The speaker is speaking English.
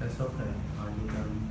That's okay. I will, um,